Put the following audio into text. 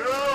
No!